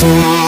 for